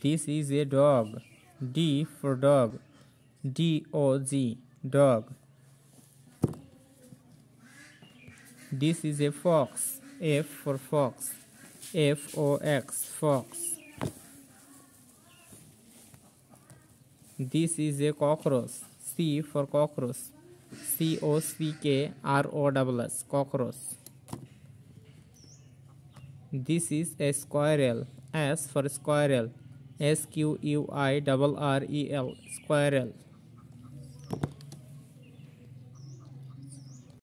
This is a dog. D for dog. D O G dog. This is a fox. F for fox. F O X fox. This is a cockroach. C for cockroach. C O C K R O S S cockroach. This is a squirrel. S for squirrel. S Q U I R R E L squirrel.